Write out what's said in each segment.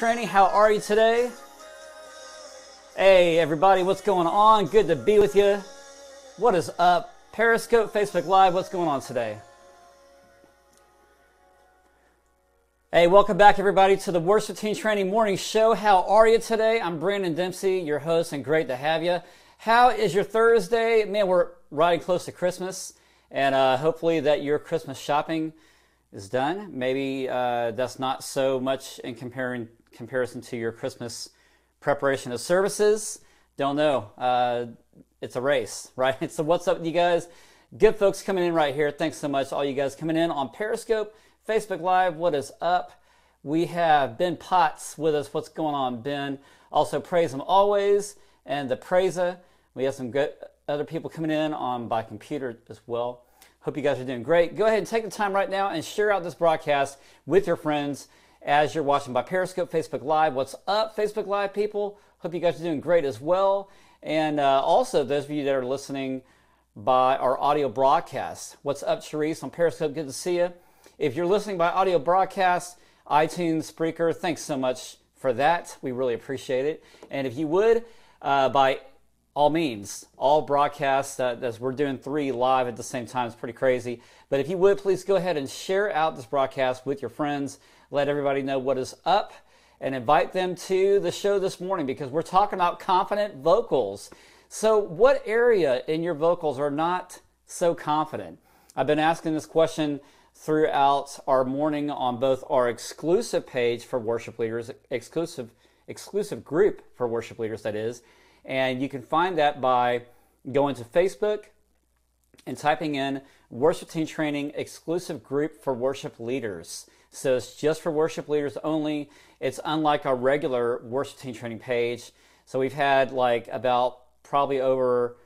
Training. How are you today? Hey, everybody, what's going on? Good to be with you. What is up? Periscope, Facebook Live, what's going on today? Hey, welcome back, everybody, to the Worship Team Training Morning Show. How are you today? I'm Branon Dempsey, your host, and great to have you. How is your Thursday? Man, we're riding close to Christmas, and uh, hopefully that your Christmas shopping is done. Maybe uh, that's not so much in comparing comparison to your Christmas preparation of services. Don't know. Uh, it's a race, right? So what's up, you guys? Good folks coming in right here. Thanks so much, all you guys coming in on Periscope, Facebook Live. What is up? We have Ben Potts with us. What's going on, Ben? Also, praise him always, and the praiser. We have some good other people coming in on by computer as well. Hope you guys are doing great. Go ahead and take the time right now and share out this broadcast with your friends as you're watching by Periscope, Facebook Live. What's up, Facebook Live people? Hope you guys are doing great as well. And uh, also, those of you that are listening by our audio broadcast. What's up, Cherise on Periscope? Good to see you. If you're listening by audio broadcast, iTunes, Spreaker, thanks so much for that. We really appreciate it. And if you would, uh, by all means, all broadcasts, uh, as we're doing three live at the same time, is pretty crazy. But if you would, please go ahead and share out this broadcast with your friends. Let everybody know what is up and invite them to the show this morning because we're talking about confident vocals. So, what area in your vocals are not so confident? I've been asking this question throughout our morning on both our exclusive page for worship leaders, exclusive exclusive group for worship leaders that is, and you can find that by going to Facebook and typing in Worship Team Training Exclusive Group for Worship Leaders. So it's just for worship leaders only. It's unlike our regular Worship Team Training page. So we've had like about probably over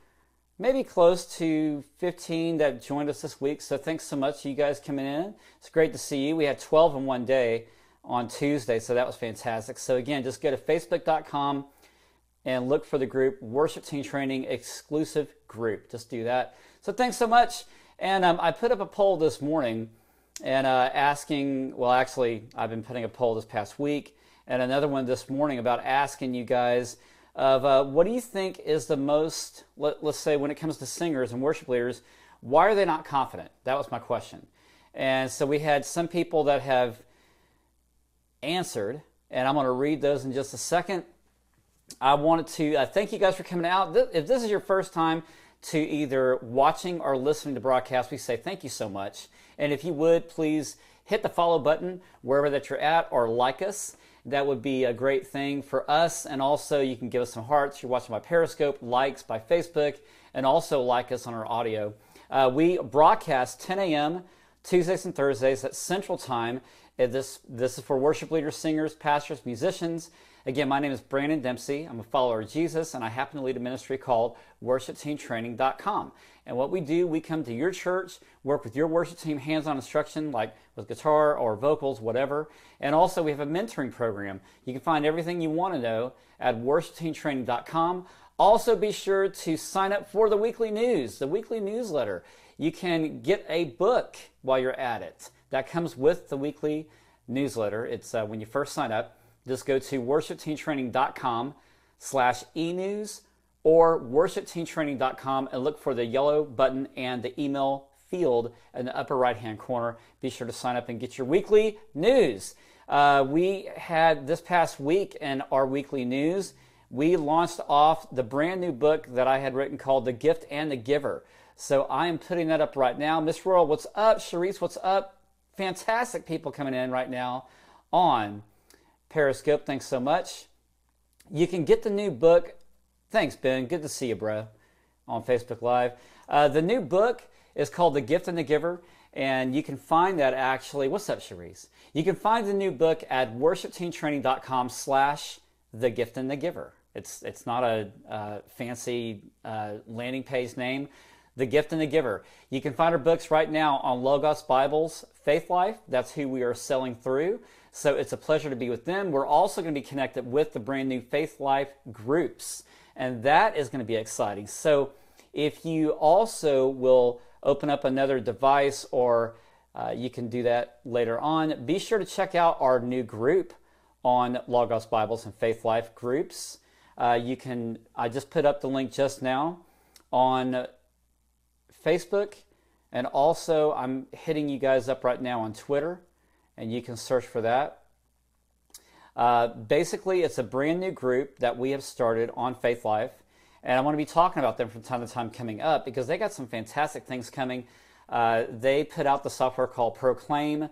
maybe close to 15 that joined us this week. So thanks so much you guys coming in. It's great to see you. We had 12 in one day on Tuesday, so that was fantastic. So again, just go to facebook.com and look for the group Worship Team Training Exclusive Group. Just do that. So thanks so much. And um, I put up a poll this morning and uh, asking, well, actually, I've been putting a poll this past week and another one this morning about asking you guys of uh, what do you think is the most, let, let's say, when it comes to singers and worship leaders, why are they not confident? That was my question. And so we had some people that have answered, and I'm going to read those in just a second. I wanted to uh, thank you guys for coming out. If this is your first time to either watching or listening to broadcast, we say thank you so much. And if you would, please hit the follow button wherever that you're at or like us. That would be a great thing for us. And also, you can give us some hearts. You're watching by Periscope, likes by Facebook, and also like us on our audio. Uh, we broadcast 10 a.m. Tuesdays and Thursdays at Central Time. This, this is for worship leaders, singers, pastors, musicians. Again, my name is Branon Dempsey. I'm a follower of Jesus, and I happen to lead a ministry called worshipteamtraining.com. And what we do, we come to your church, work with your worship team, hands on instruction, like with guitar or vocals, whatever. And also, we have a mentoring program. You can find everything you want to know at worshipteamtraining.com. Also, be sure to sign up for the weekly news, the weekly newsletter. You can get a book while you're at it. That comes with the weekly newsletter. It's uh, when you first sign up just go to worshipteamtraining.com slash enews or worshipteamtraining.com and look for the yellow button and the email field in the upper right hand corner. Be sure to sign up and get your weekly news. Uh, we had this past week in our weekly news, we launched off the brand new book that I had written called The Gift and the Giver. So I am putting that up right now. Miss Royal, what's up? Sharice, what's up? Fantastic people coming in right now on Periscope. Thanks so much. You can get the new book. Thanks, Ben. Good to see you, bro, on Facebook Live. Uh, the new book is called The Gift and the Giver, and you can find that actually. What's up, Cherise? You can find the new book at worshipteamtraining.com slash The Gift and the Giver. It's, it's not a uh, fancy uh, landing page name. The Gift and the Giver. You can find our books right now on Logos Bibles, Faithlife. That's who we are selling through. So it's a pleasure to be with them. We're also going to be connected with the brand new Faithlife groups, and that is going to be exciting. So if you also will open up another device or uh, you can do that later on, be sure to check out our new group on Logos Bibles and Faithlife groups. Uh, you can, I just put up the link just now on Facebook, and also I'm hitting you guys up right now on Twitter, and you can search for that. Uh, basically, it's a brand new group that we have started on Faithlife, and I'm going to be talking about them from time to time coming up because they got some fantastic things coming. Uh, they put out the software called Proclaim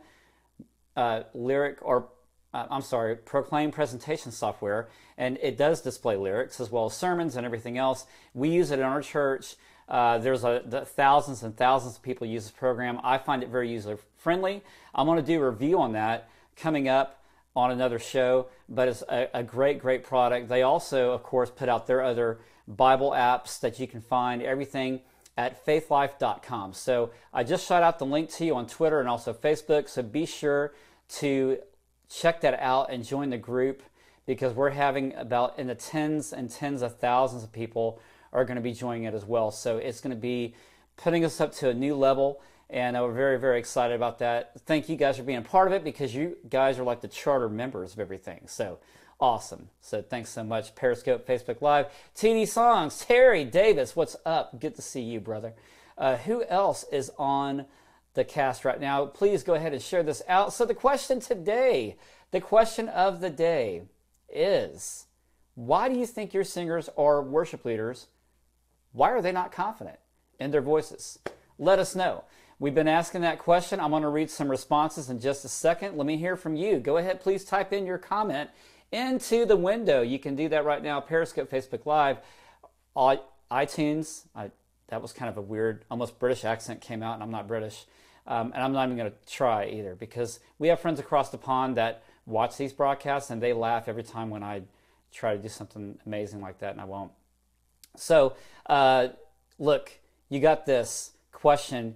uh, Lyric, or uh, I'm sorry, Proclaim presentation software, and it does display lyrics as well as sermons and everything else. We use it in our church. Uh, there's a, the thousands and thousands of people use this program. I find it very user friendly. I'm going to do a review on that coming up on another show, but it's a, a, great, great product. They also, of course, put out their other Bible apps that you can find everything at faithlife.com. So I just shot out the link to you on Twitter and also Facebook. So be sure to check that out and join the group because we're having about in the tens and tens of thousands of people are going to be joining it as well. So it's going to be putting us up to a new level and we're very, very excited about that. Thank you guys for being a part of it because you guys are like the charter members of everything. So awesome. So thanks so much. Periscope, Facebook Live, TD Songs, Terry Davis, what's up? Good to see you, brother. Uh, who else is on the cast right now? Please go ahead and share this out. So the question today, the question of the day is why do you think your singers or worship leaders, why are they not confident in their voices? Let us know. We've been asking that question. I'm going to read some responses in just a second. Let me hear from you. Go ahead, please type in your comment into the window. You can do that right now. Periscope, Facebook Live, iTunes. I, that was kind of a weird, almost British accent came out, and I'm not British. Um, and I'm not even going to try either because we have friends across the pond that watch these broadcasts and they laugh every time when I try to do something amazing like that, and I won't. So, uh, look, you got this question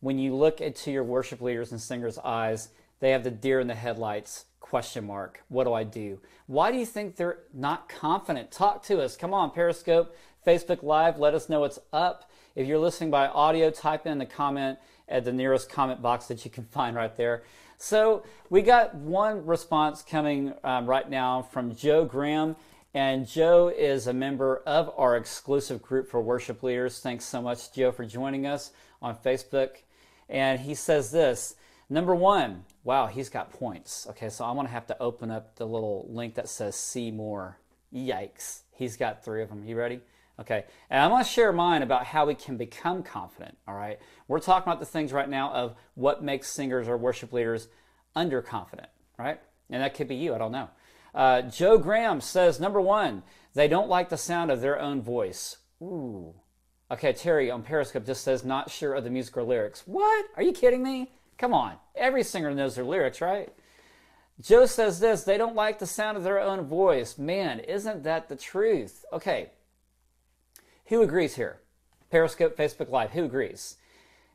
when you look into your worship leaders and singers' eyes, they have the deer in the headlights question mark. What do I do? Why do you think they're not confident? Talk to us. Come on, Periscope, Facebook Live, let us know what's up. If you're listening by audio, type in the comment at the nearest comment box that you can find right there. So we got one response coming um, right now from Joe Graham. And Joe is a member of our exclusive group for worship leaders. Thanks so much, Joe, for joining us on Facebook and he says this number one, wow, he's got points. Okay, so I'm going to have to open up the little link that says see more. Yikes. He's got three of them. You ready? Okay, and I'm going to share mine about how we can become confident. All right, we're talking about the things right now of what makes singers or worship leaders underconfident, right? And that could be you, I don't know. Uh, Joe Graham says number one, they don't like the sound of their own voice. Ooh, Okay, Terry on Periscope just says, not sure of the music or lyrics. What? Are you kidding me? Come on. Every singer knows their lyrics, right? Joe says this, they don't like the sound of their own voice. Man, isn't that the truth? Okay. Who agrees here? Periscope, Facebook Live, who agrees?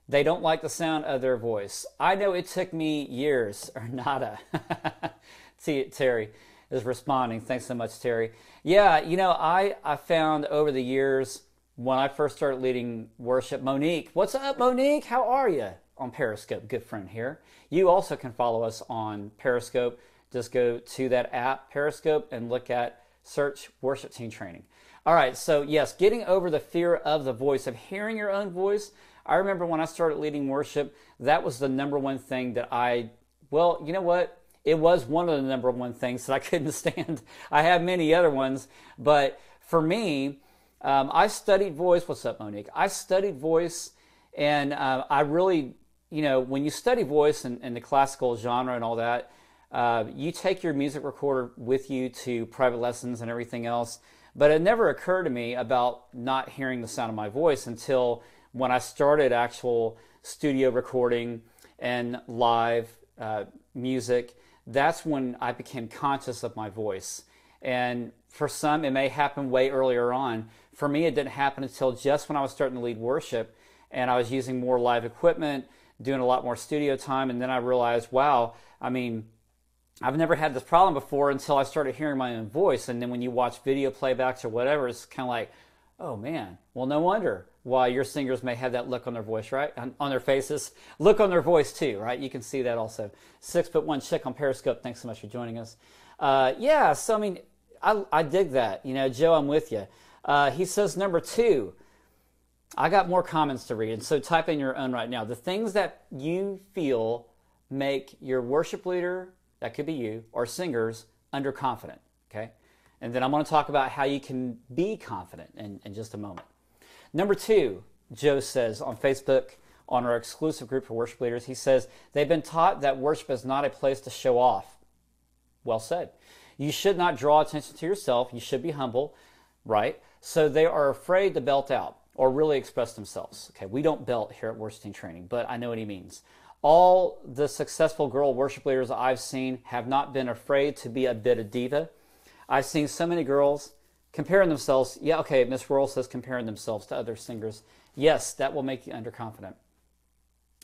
They don't like the sound of their voice. I know it took me years, or nada. See, Terry is responding. Thanks so much, Terry. Yeah, you know, I, I found over the years, when I first started leading worship. Monique, what's up, Monique? How are you? On Periscope, good friend here. You also can follow us on Periscope. Just go to that app, Periscope, and look at search worship team training. All right, so yes, getting over the fear of the voice, of hearing your own voice. I remember when I started leading worship, that was the number one thing that I, well, you know what? It was one of the number one things that I couldn't stand. I have many other ones, but for me, um, I studied voice. What's up, Monique? I studied voice, and uh, I really, you know, when you study voice and, and the classical genre and all that, uh, you take your music recorder with you to private lessons and everything else. But it never occurred to me about not hearing the sound of my voice until when I started actual studio recording and live uh, music. That's when I became conscious of my voice. And for some, it may happen way earlier on. For me, it didn't happen until just when I was starting to lead worship and I was using more live equipment, doing a lot more studio time. And then I realized, wow, I mean, I've never had this problem before until I started hearing my own voice. And then when you watch video playbacks or whatever, it's kind of like, oh man, well, no wonder why your singers may have that look on their voice, right? On, on, their faces. Look on their voice too, right? You can see that also. Six foot one chick on Periscope. Thanks so much for joining us. Uh, yeah, so I mean, I, I dig that. You know, Joe, I'm with you. Uh, he says, number two, I got more comments to read, and so type in your own right now. The things that you feel make your worship leader, that could be you, or singers, underconfident. And then I'm going to talk about how you can be confident in, in just a moment. Number two, Joe says on Facebook, on our exclusive group for worship leaders, he says, they've been taught that worship is not a place to show off. Well said. You should not draw attention to yourself. You should be humble, right? So they are afraid to belt out or really express themselves. Okay, we don't belt here at Worship Team Training, but I know what he means. All the successful girl worship leaders I've seen have not been afraid to be a bit of diva. I've seen so many girls comparing themselves. Yeah, okay, Miss Royal says comparing themselves to other singers. Yes, that will make you underconfident.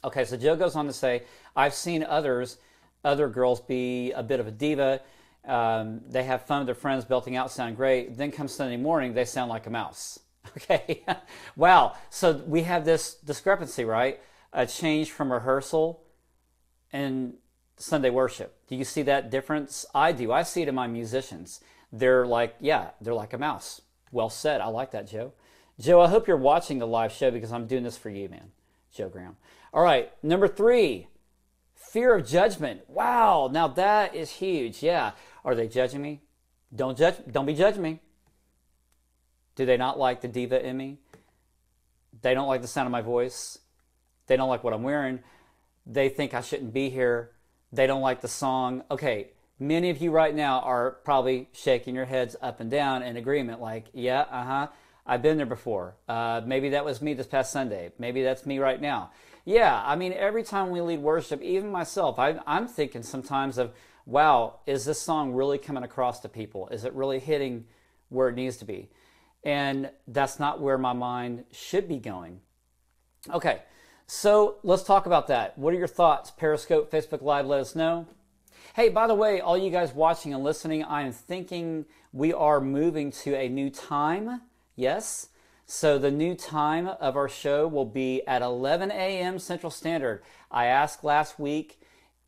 Okay, so Joe goes on to say, I've seen others, other girls be a bit of a diva. Um, they have fun with their friends, belting out, sound great. Then comes Sunday morning, they sound like a mouse. Okay, wow. So we have this discrepancy, right? A change from rehearsal and Sunday worship. Do you see that difference? I do. I see it in my musicians. They're like, yeah, they're like a mouse. Well said. I like that, Joe. Joe, I hope you're watching the live show because I'm doing this for you, man. Joe Graham. All right, number three, fear of judgment. Wow, now that is huge. Yeah. Are they judging me? Don't judge. Don't be judging me. Do they not like the diva in me? They don't like the sound of my voice. They don't like what I'm wearing. They think I shouldn't be here. They don't like the song. Okay, many of you right now are probably shaking your heads up and down in agreement, like, yeah, uh huh, I've been there before. Uh, maybe that was me this past Sunday. Maybe that's me right now. Yeah, I mean, every time we lead worship, even myself, I, I'm thinking sometimes of, wow, is this song really coming across to people? Is it really hitting where it needs to be? And that's not where my mind should be going. Okay, so let's talk about that. What are your thoughts? Periscope, Facebook Live, let us know. Hey, by the way, all you guys watching and listening, I am thinking we are moving to a new time. Yes. So the new time of our show will be at 11 a.m. Central Standard. I asked last week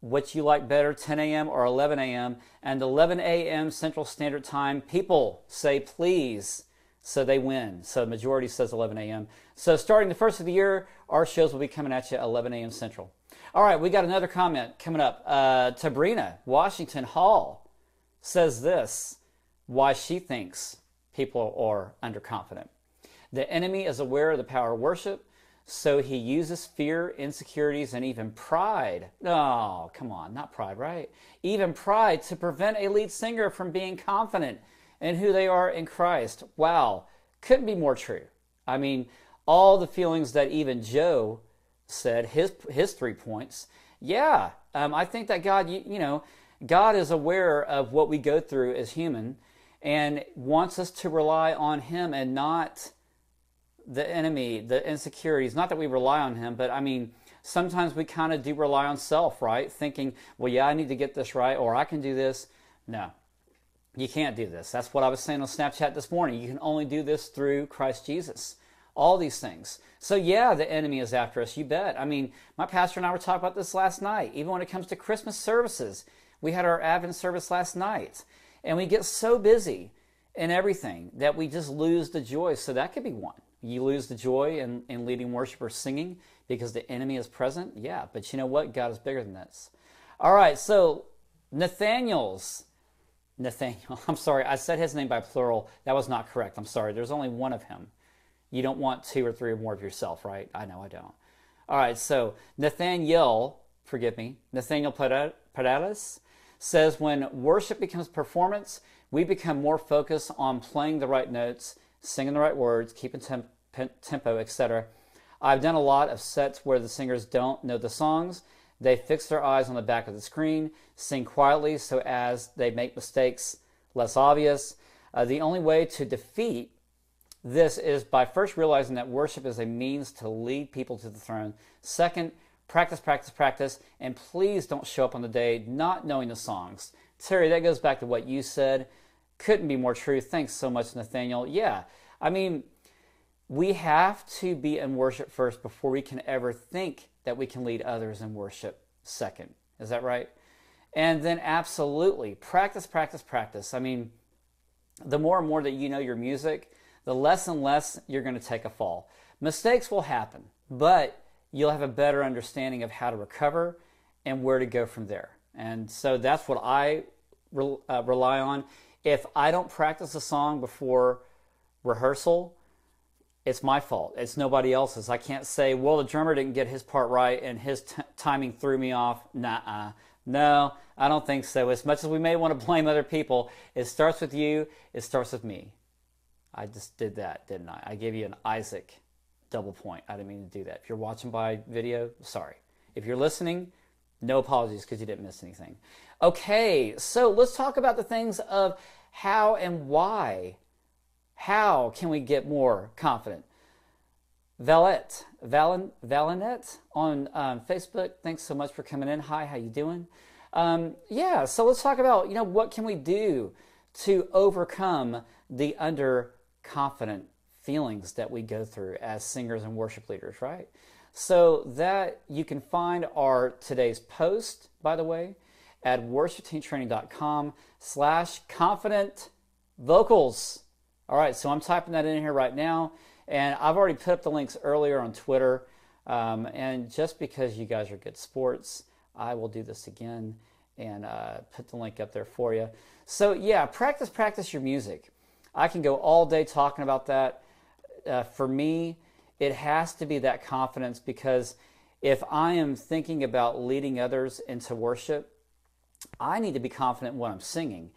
what you like better, 10 a.m. or 11 a.m. And 11 a.m. Central Standard Time, people say please so they win. So the majority says 11 a.m. So starting the first of the year, our shows will be coming at you at 11 a.m. Central. All right, we got another comment coming up. Uh, Tabrina Washington Hall says this: why she thinks people are underconfident. The enemy is aware of the power of worship, so he uses fear, insecurities, and even pride. Oh, come on, not pride, right? Even pride to prevent a lead singer from being confident and who they are in Christ. Wow, couldn't be more true. I mean, all the feelings that even Joe said, his, his three points. Yeah, um, I think that God, you, you know, God is aware of what we go through as human and wants us to rely on Him and not the enemy, the insecurities. Not that we rely on Him, but I mean, sometimes we kind of do rely on self, right? Thinking, well, yeah, I need to get this right, or I can do this. No, you can't do this. That's what I was saying on Snapchat this morning. You can only do this through Christ Jesus. All these things. So, yeah, the enemy is after us, you bet. I mean, my pastor and I were talking about this last night. Even when it comes to Christmas services, we had our Advent service last night. And we get so busy in everything that we just lose the joy. So, that could be one. You lose the joy in, in leading worship or singing because the enemy is present. Yeah, but you know what? God is bigger than this. All right, so Nathaniel's Nathaniel. I'm sorry, I said his name by plural. That was not correct. I'm sorry. There's only one of him. You don't want two or three or more of yourself, right? I know I don't. All right, so Nathaniel, forgive me, Nathaniel Paredes says when worship becomes performance, we become more focused on playing the right notes, singing the right words, keeping temp- tempo, etc. I've done a lot of sets where the singers don't know the songs they fix their eyes on the back of the screen, sing quietly so as they make mistakes less obvious. Uh, the only way to defeat this is by first realizing that worship is a means to lead people to the throne. Second, practice, practice, practice, and please don't show up on the day not knowing the songs. Terry, that goes back to what you said. Couldn't be more true. Thanks so much, Nathaniel. Yeah, I mean, we have to be in worship first before we can ever think that we can lead others in worship second. Is that right? And then absolutely practice, practice, practice. I mean, the more and more that you know your music, the less and less you're going to take a fall. Mistakes will happen, but you'll have a better understanding of how to recover and where to go from there. And so that's what I re- uh, rely on. If I don't practice a song before rehearsal, it's my fault. It's nobody else's. I can't say, well, the drummer didn't get his part right and his t- timing threw me off. Nah, no, I don't think so. As much as we may want to blame other people, it starts with you, it starts with me. I just did that, didn't I? I gave you an Isaac double point. I didn't mean to do that. If you're watching by video, sorry. If you're listening, no apologies because you didn't miss anything. Okay, so let's talk about the things of how and why. How can we get more confident? Valette, Valen, Valinet on um, Facebook. Thanks so much for coming in. Hi, how you doing? Um, yeah, so let's talk about you know what can we do to overcome the underconfident feelings that we go through as singers and worship leaders, right? So that you can find our today's post, by the way, at worshipteamtraining.com slash confident vocals. All right, so I'm typing that in here right now. And I've already put up the links earlier on Twitter. Um, and just because you guys are good sports, I will do this again and uh, put the link up there for you. So, yeah, practice, practice your music. I can go all day talking about that. Uh, for me, it has to be that confidence because if I am thinking about leading others into worship, I need to be confident what I'm singing.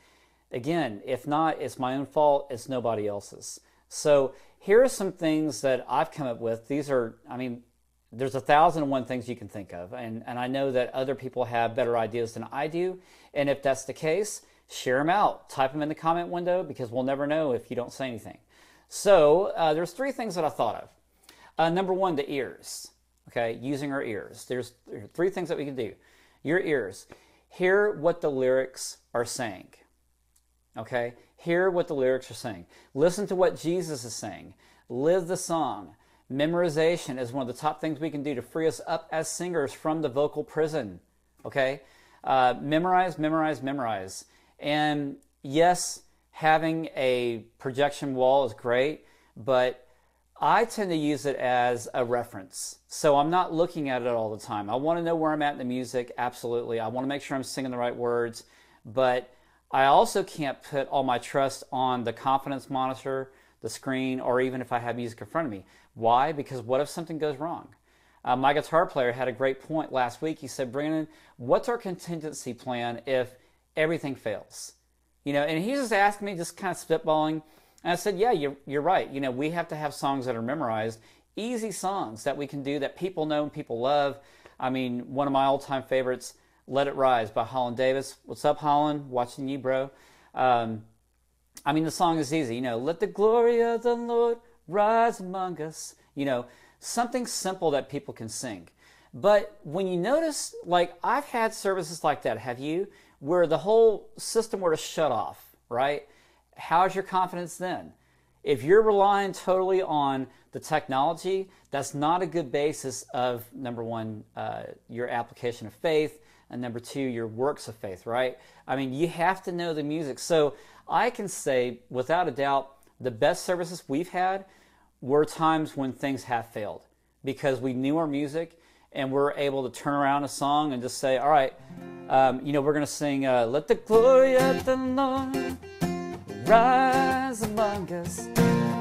Again, if not, it's my own fault, it's nobody else's. So here are some things that I've come up with. These are, I mean, there's a thousand and one things you can think of. And, and I know that other people have better ideas than I do. And if that's the case, share them out. Type them in the comment window because we'll never know if you don't say anything. So uh, there's three things that I thought of. Uh, number one, the ears. Okay, using our ears. There's, three things that we can do. Your ears. Hear what the lyrics are saying. Okay? Hear what the lyrics are saying. Listen to what Jesus is saying. Live the song. Memorization is one of the top things we can do to free us up as singers from the vocal prison. Okay? Uh, memorize, memorize, memorize. And yes, having a projection wall is great, but I tend to use it as a reference. So I'm not looking at it all the time. I want to know where I'm at in the music, absolutely. I want to make sure I'm singing the right words, but I also can't put all my trust on the confidence monitor, the screen, or even if I have music in front of me. Why? Because what if something goes wrong? Uh, my guitar player had a great point last week. He said, Branon, what's our contingency plan if everything fails? You know, and he just asked me, just kind of spitballing. And I said, yeah, you're, you're right. You know, we have to have songs that are memorized, easy songs that we can do that people know and people love. I mean, one of my all time favorites let It Rise by Holland Davis. What's up, Holland? Watching you, bro. Um, I mean, the song is easy. You know, let the glory of the Lord rise among us. You know, something simple that people can sing. But when you notice, like, I've had services like that, have you? Where the whole system were to shut off, right? How's your confidence then? If you're relying totally on the technology, that's not a good basis of number one, uh, your application of faith, and number two, your works of faith, right? I mean, you have to know the music. So I can say, without a doubt, the best services we've had were times when things have failed because we knew our music and we're able to turn around a song and just say, all right, um, you know, we're going to sing, uh, Let the glory of the Lord rise among us.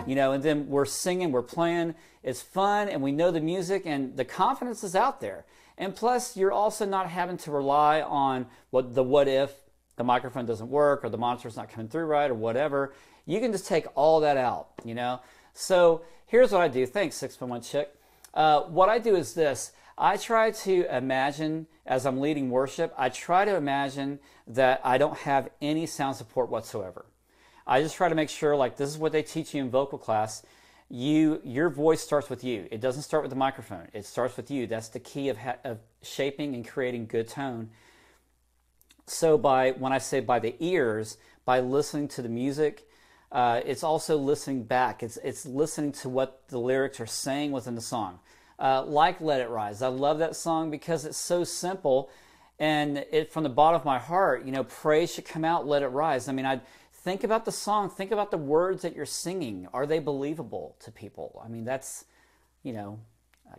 You know, and then we're singing, we're playing, it's fun, and we know the music, and the confidence is out there. And plus, you're also not having to rely on what the what if the microphone doesn't work or the monitor's not coming through right or whatever. You can just take all that out, you know? So here's what I do. Thanks, 6.1 Chick. Uh, what I do is this. I try to imagine, as I'm leading worship, I try to imagine that I don't have any sound support whatsoever. I just try to make sure, like, this is what they teach you in vocal class you your voice starts with you. It doesn't start with the microphone. It starts with you. That's the key of, ha- of shaping and creating good tone. So by when i say by the ears by listening to the music uh, it's also listening back. It's, it's listening to what the lyrics are saying within the song. Uh, like let it rise. I love that song because it's so simple And it, from the bottom of my heart, you know, praise should come out, let it rise. I mean, I think about the song, think about the words that you're singing. Are they believable to people? I mean, that's, you know,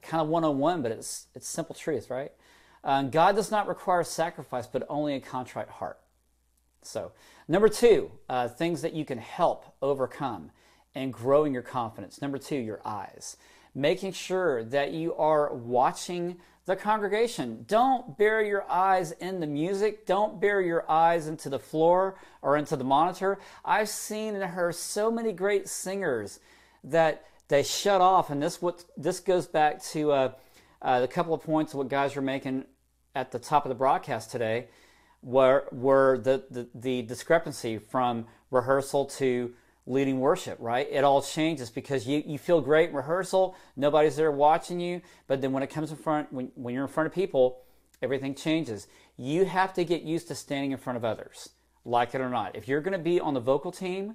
kind of one on one, but it's, it's simple truth, right? Uh, God does not require sacrifice, but only a contrite heart. So, number two, uh, things that you can help overcome and growing your confidence. Number two, your eyes. Making sure that you are watching the congregation. Don't bury your eyes in the music. Don't bury your eyes into the floor or into the monitor. I've seen and heard so many great singers that they shut off, and this what this goes back to uh, uh, the couple of points what guys were making at the top of the broadcast today were, were the, the, the discrepancy from rehearsal to leading worship, right? It all changes because you, you feel great in rehearsal, nobody's there watching you, but then when it comes in front, when, when you're in front of people, everything changes. You have to get used to standing in front of others, like it or not. If you're going to be on the vocal team,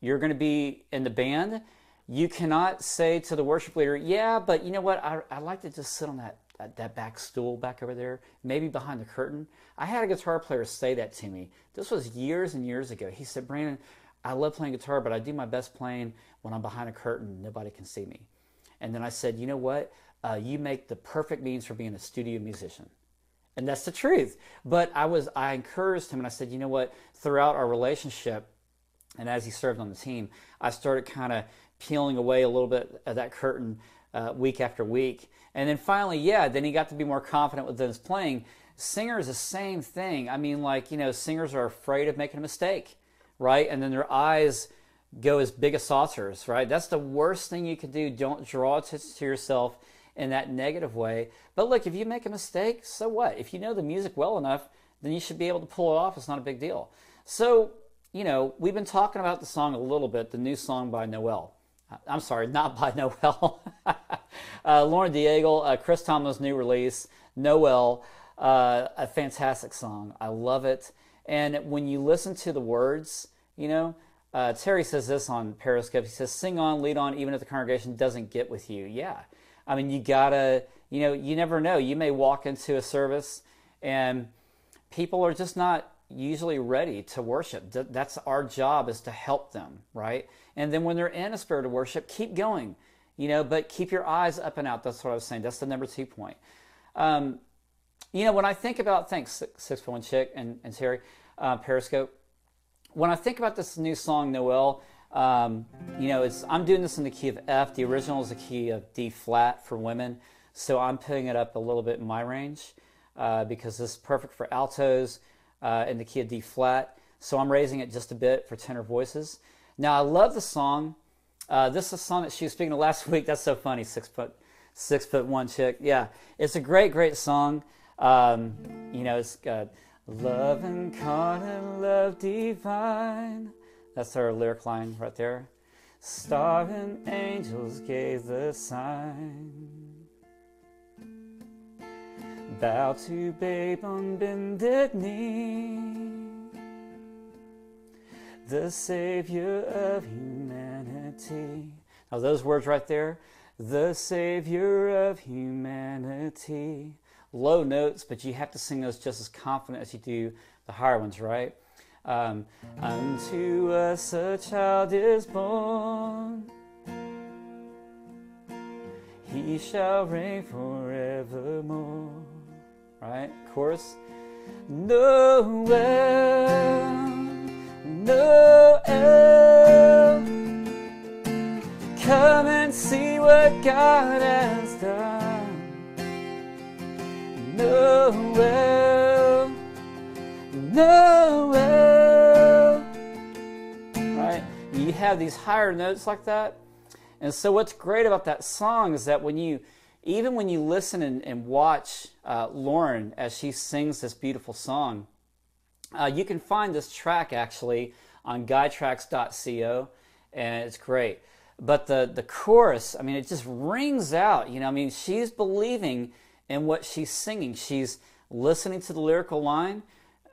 you're going to be in the band, you cannot say to the worship leader, yeah, but you know what? I, I like to just sit on that that, that back stool back over there, maybe behind the curtain. I had a guitar player say that to me. This was years and years ago. He said, Branon, I love playing guitar, but I do my best playing when I'm behind a curtain. Nobody can see me. And then I said, you know what? Uh, you make the perfect means for being a studio musician. And that's the truth. But I was, I encouraged him and I said, you know what? Throughout our relationship, and as he served on the team, I started kind of peeling away a little bit of that curtain uh, week after week. And then finally, yeah, then he got to be more confident with his playing. Singers, the same thing. I mean, like, you know, singers are afraid of making a mistake, right? And then their eyes go as big as saucers, right? That's the worst thing you can do. Don't draw attention to yourself in that negative way. But look, if you make a mistake, so what? If you know the music well enough, then you should be able to pull it off. It's not a big deal. So, you know, we've been talking about the song a little bit, the new song by Noel. I'm sorry, not by Noel. uh, Lauren Daigle, uh, Chris Tomlin's new release, Noel, uh, a fantastic song. I love it. And when you listen to the words, you know, uh, Terry says this on Periscope. He says, "Sing on, lead on, even if the congregation doesn't get with you." Yeah, I mean, you gotta, you know, you never know. You may walk into a service and people are just not usually ready to worship. That's our job is to help them, right? And then when they're in a spirit of worship, keep going, you know, but keep your eyes up and out. That's what I was saying. That's the number two point. Um, you know, when I think about, thanks, six, six for one chick and, and Terry, uh, Periscope. When I think about this new song, Noel, um, you know, it's I'm doing this in the key of F. The original is a key of D flat for women, so I'm putting it up a little bit in my range uh, because this is perfect for altos uh, in the key of D flat. So I'm raising it just a bit for tenor voices. Now I love the song. Uh, this is a song that she was speaking of last week. That's so funny. Six foot, six foot one chick. Yeah, it's a great, great song. Um, you know, it's got love incarnate, love divine. That's our lyric line right there. Starving angels gave the sign. Bow to babe on bended knee the Savior of humanity. Now, those words right there, the Savior of humanity. Low notes, but you have to sing those just as confident as you do the higher ones, right? Um, Unto us a child is born, he shall reign forevermore. Right? Chorus. Noel. Noel. Come and see what God has done. Noel. Noel. Right? You have these higher notes like that. And so, what's great about that song is that when you, even when you listen and, and watch uh, Lauren as she sings this beautiful song, uh, you can find this track actually on guytracks.co, and it's great. But the, the chorus, I mean, it just rings out. You know, I mean, she's believing in what she's singing. She's listening to the lyrical line.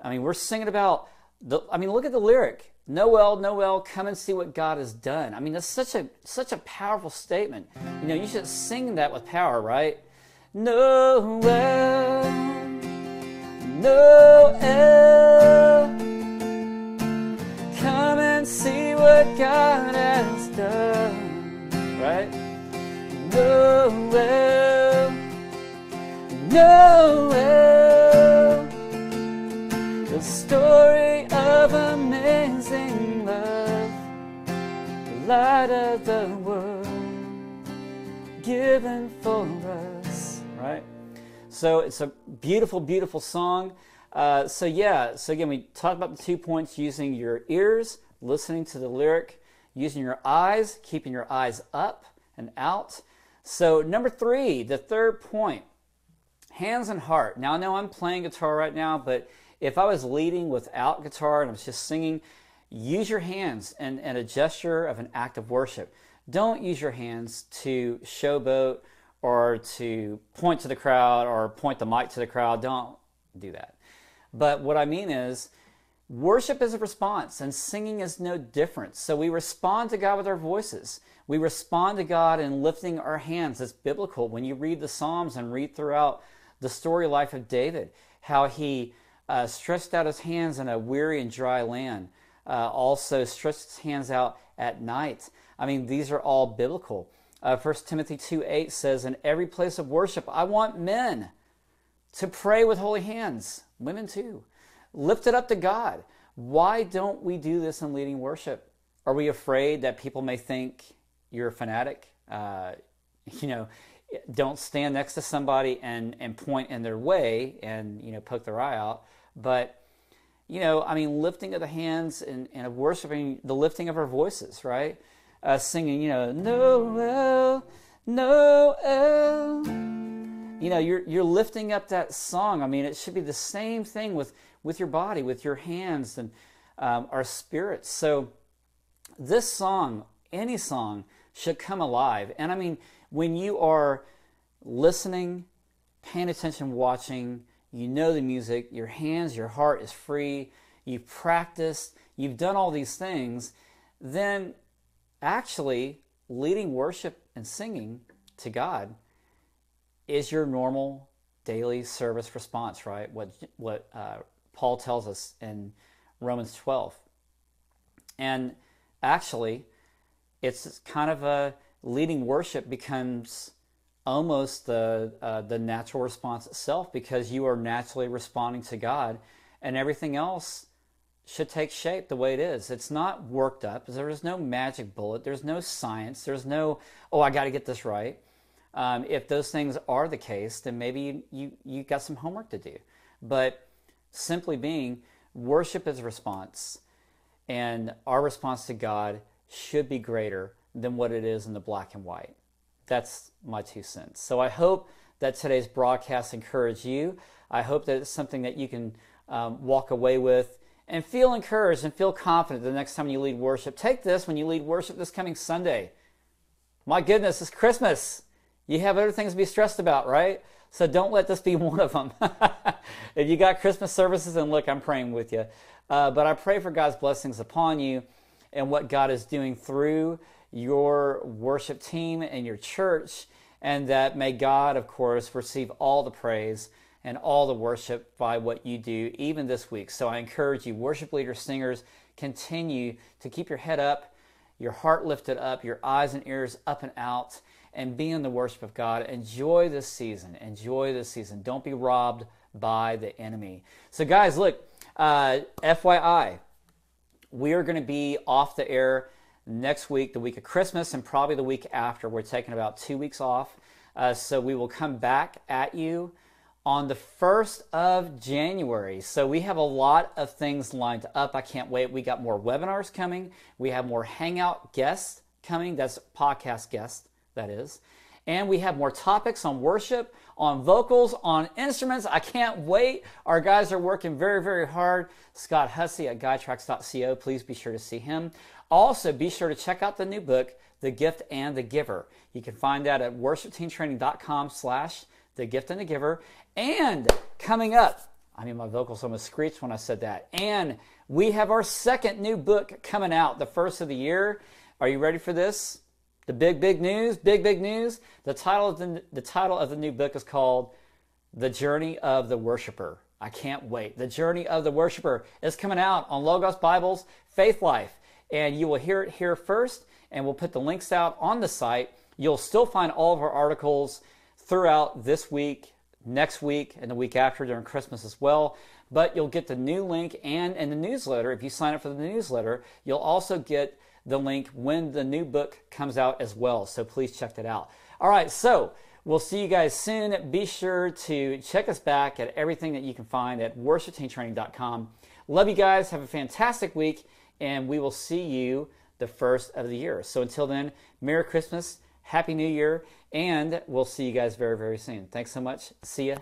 I mean, we're singing about the. I mean, look at the lyric. Noel, Noel, come and see what God has done. I mean, that's such a such a powerful statement. You know, you should sing that with power, right? Noel, Noel, come and see what God has done. Right? Noel, Noel, the story of amazing love, the light of the world given for us. Right? So it's a beautiful, beautiful song. Uh, so yeah, so again, we talked about the two points using your ears, listening to the lyric, using your eyes, keeping your eyes up and out. So number three, the third point, hands and heart. Now I know I'm playing guitar right now, but if I was leading without guitar and I was just singing, use your hands and, and a gesture of an act of worship. Don't use your hands to showboat or to point to the crowd or point the mic to the crowd. Don't do that. But what I mean is, worship is a response, and singing is no different. So we respond to God with our voices. We respond to God in lifting our hands. It's biblical. When you read the Psalms and read throughout the story life of David, how he uh, stretched out his hands in a weary and dry land, uh, also stretched his hands out at night. I mean, these are all biblical. Uh, 1 Timothy 2 8 says, In every place of worship, I want men to pray with holy hands, women too. Lift it up to God. Why don't we do this in leading worship? Are we afraid that people may think you're a fanatic? Uh, you know, don't stand next to somebody and, and point in their way and, you know, poke their eye out. But, you know, I mean, lifting of the hands and, and worshiping, the lifting of our voices, right? uh, singing, you know, Noel, Noel. You know, you're, you're lifting up that song. I mean, it should be the same thing with, with your body, with your hands, and um, our spirits. So, this song, any song, should come alive. And I mean, when you are listening, paying attention, watching, you know the music, your hands, your heart is free, you've practiced, you've done all these things, then actually leading worship and singing to God is your normal daily service response, right? What what uh, Paul tells us in Romans 12. And actually, it's kind of a leading worship becomes almost the uh, the natural response itself because you are naturally responding to God, and everything else should take shape the way it is. It's not worked up. There is no magic bullet. There's no science. There's no, oh, I got to get this right. Um, if those things are the case, then maybe you, you, got some homework to do. But simply being, worship is response, and our response to God should be greater than what it is in the black and white. That's my two cents. So I hope that today's broadcast encouraged you. I hope that it's something that you can um, walk away with and feel encouraged and feel confident the next time you lead worship. Take this when you lead worship this coming Sunday. My goodness, it's Christmas. You have other things to be stressed about, right? So don't let this be one of them. if you got Christmas services, and look, I'm praying with you. Uh, but I pray for God's blessings upon you and what God is doing through your worship team and your church, and that may God, of course, receive all the praise and all the worship by what you do, even this week. So I encourage you, worship leaders, singers, continue to keep your head up, your heart lifted up, your eyes and ears up and out, and be in the worship of God. Enjoy this season. Enjoy this season. Don't be robbed by the enemy. So, guys, look, uh, FYI, we are going to be off the air next week, the week of Christmas, and probably the week after. We're taking about two weeks off. Uh, so we will come back at you on the 1st of January. So we have a lot of things lined up. I can't wait. We got more webinars coming. We have more Hangout guests coming. That's podcast guests, that is. And we have more topics on worship, on vocals, on instruments. I can't wait. Our guys are working very, very hard. Scott Hussey at GuyTracks.co. Please be sure to see him. Also, be sure to check out the new book, The Gift and the Giver. You can find that at worshipteamtraining.com slash the gift and the giver. And coming up, I mean, my vocals almost screeched when I said that. And we have our second new book coming out, the first of the year. Are you ready for this? The big, big news, big, big news. The title of the, the title of the new book is called The Journey of the Worshipper. I can't wait. The Journey of the Worshiper is coming out on Logos Bibles Faithlife, and you will hear it here first, and we'll put the links out on the site. You'll still find all of our articles throughout this week, next week, and the week after during Christmas as well. But you'll get the new link and in the newsletter. If you sign up for the newsletter, you'll also get the link when the new book comes out as well. So please check that out. All right, so we'll see you guys soon. Be sure to check us back at everything that you can find at worshipteamtraining.com. Love you guys. Have a fantastic week, and we will see you the first of the year. So until then, Merry Christmas, Happy New Year, and we'll see you guys very, very soon. Thanks so much. See ya.